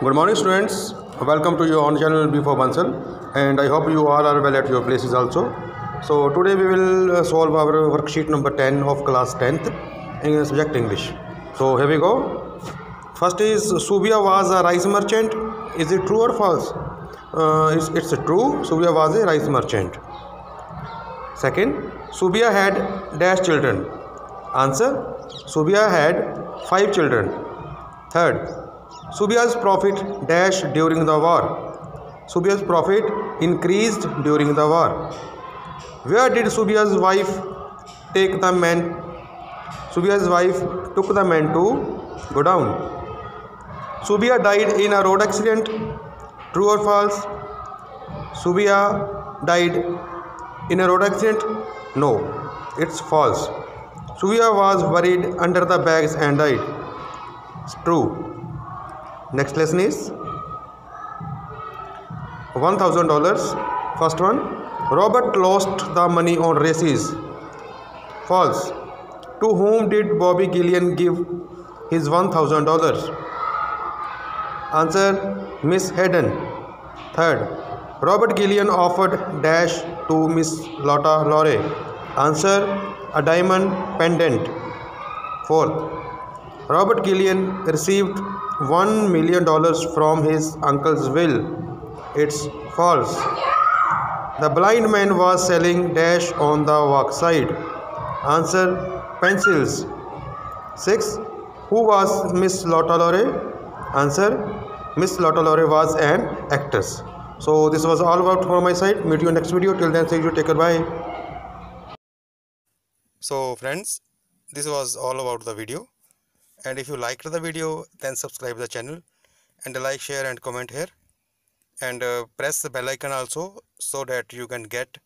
Good morning students. Welcome to your own channel B4Bansal and I hope you all are well at your places also. So today we will uh, solve our worksheet number 10 of class 10th in subject English. So here we go. First is Subia was a rice merchant. Is it true or false? Uh, it's, it's true. Subia was a rice merchant. Second, Subia had dash children. Answer Subia had five children. Third, Subia's profit dash during the war. Subia's profit increased during the war. Where did Subia's wife take the man? Subia's wife took the man to go down. Subia died in a road accident. True or false? Subia died in a road accident? No, it's false. Subia was buried under the bags and died. It's true. Next lesson is one thousand dollars first one Robert lost the money on races false two whom did Bobby Gillian give his one thousand dollars answer Miss Hayden third Robert Gillian offered dash to Miss Lotta Laurie answer a diamond pendant fourth Robert Gillian received $1 million from his uncle's will. It's false. The blind man was selling dash on the walk side. Answer pencils. 6. Who was Miss Lotta Lore? Answer Miss Lotta Lore was an actress. So this was all about from my side. Meet you in next video. Till then, say you take care. Bye. So friends, this was all about the video and if you liked the video then subscribe the channel and like share and comment here. And uh, press the bell icon also so that you can get